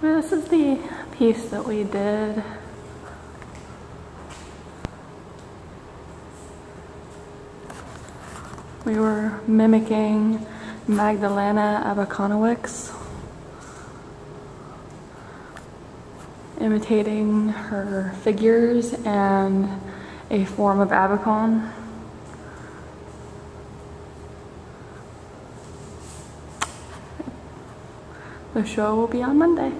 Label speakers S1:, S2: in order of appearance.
S1: This is the piece that we did. We were mimicking Magdalena Abakanowicz, imitating her figures and a form of Abakan. The show will be on Monday.